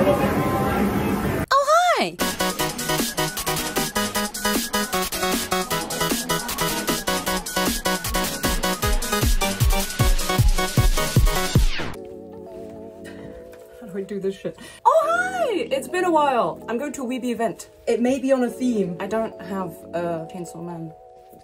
Oh, hi! How do I do this shit? Oh, hi! It's been a while. I'm going to a Weeby event. It may be on a theme. I don't have a Chainsaw Man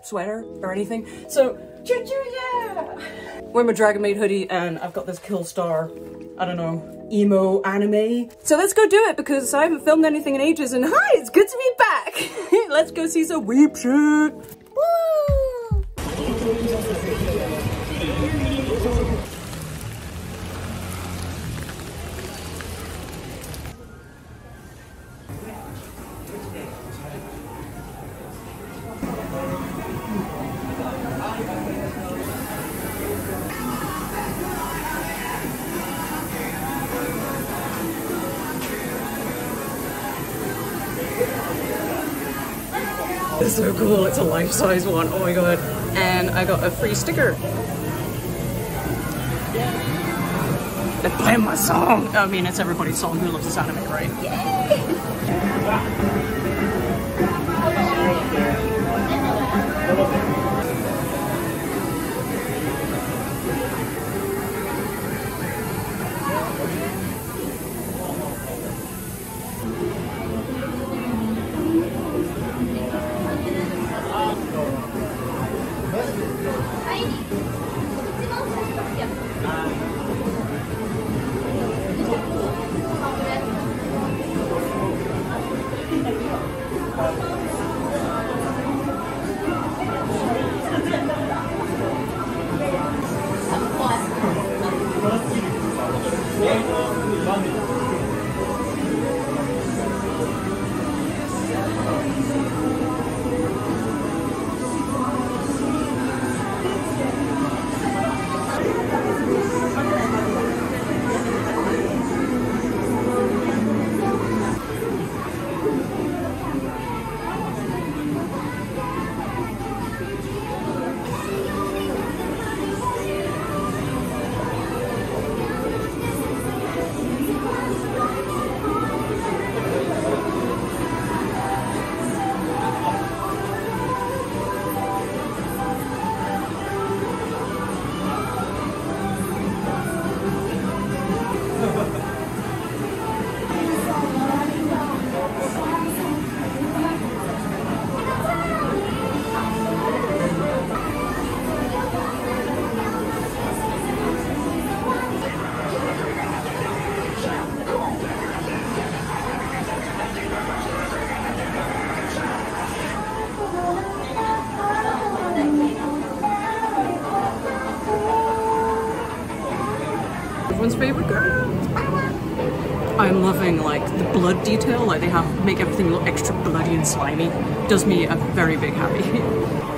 sweater or anything. So, choo choo yeah! Wearing my Dragon Maid hoodie and I've got this Killstar, I don't know, emo anime. So let's go do it because I haven't filmed anything in ages and hi, it's good to be back! let's go see some weep shit! Woo! It's so cool, it's a life-size one, oh my god. And I got a free sticker. They're my song! I mean, it's everybody's song who loves this anime, right? Everyone's I'm loving like the blood detail, like they have make everything look extra bloody and slimy. Does me a very big happy.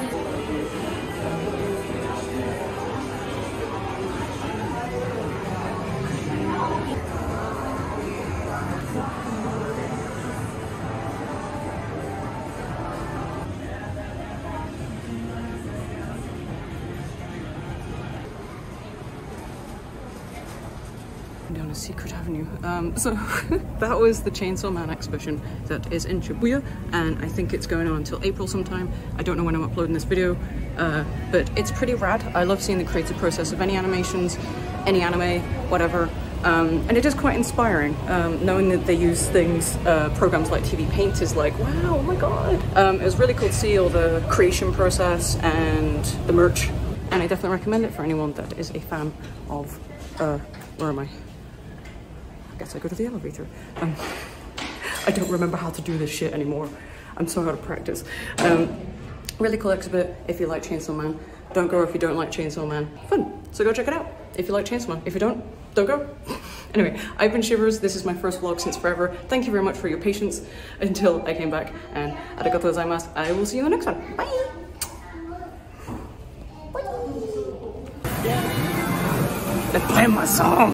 Thank you. Walking down a secret avenue. Um, so that was the Chainsaw Man exhibition that is in Shibuya, and I think it's going on until April sometime. I don't know when I'm uploading this video, uh, but it's pretty rad. I love seeing the creative process of any animations, any anime, whatever. Um, and it is quite inspiring. Um, knowing that they use things, uh, programs like TVPaint is like, wow, oh my god. Um, it was really cool to see all the creation process and the merch. And I definitely recommend it for anyone that is a fan of, uh, where am I? Guess I go to the elevator. Um, I don't remember how to do this shit anymore. I'm so out of practice. Um, really cool exhibit if you like Chainsaw Man. Don't go if you don't like Chainsaw Man. Fun. So go check it out if you like Chainsaw Man. If you don't, don't go. anyway, I've been Shiverz. This is my first vlog since forever. Thank you very much for your patience until I came back. And arigatou gozaimasu. I will see you in the next one. Bye! They're playing my song!